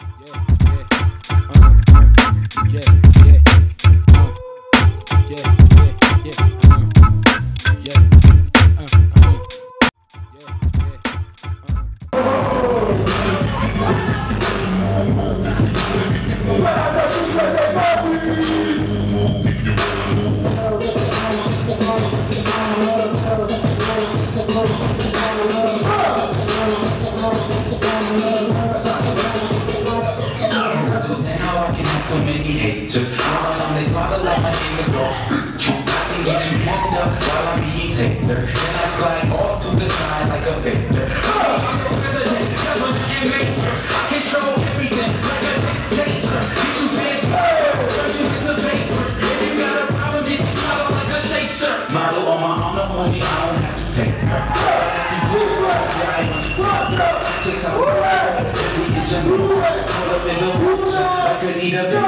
Yeah. yeah Understand how I can have so many haters. Calling on their father like my name is Dog. I can get you packed up while I'm being tailored. Then I slide off to the side like a victor. I'm. I control everything like a dictator. Into got a problem, like. Model on my arm, the homie, I don't have to take her. Pull right, right, chase out need